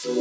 Thank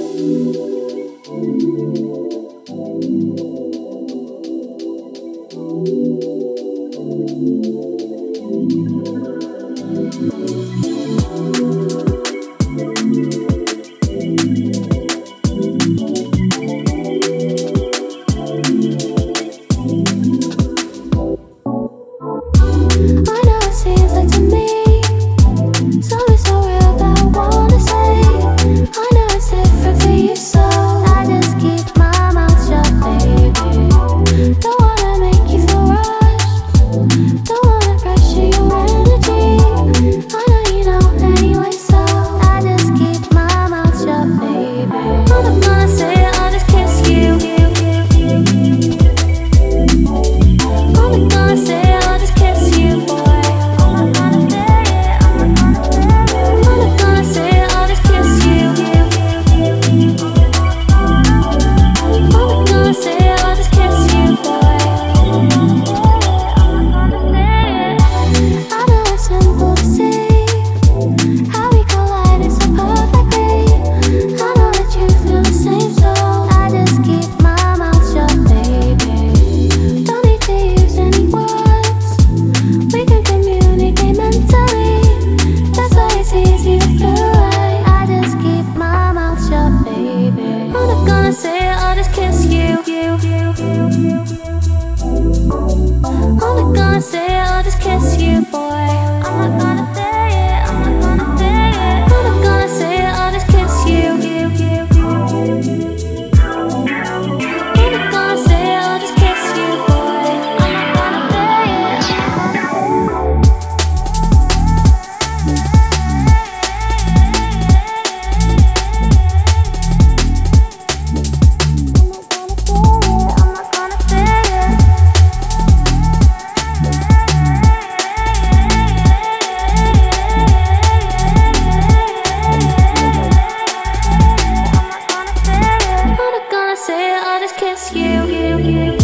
just kiss you. you, you.